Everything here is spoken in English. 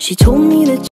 She told me that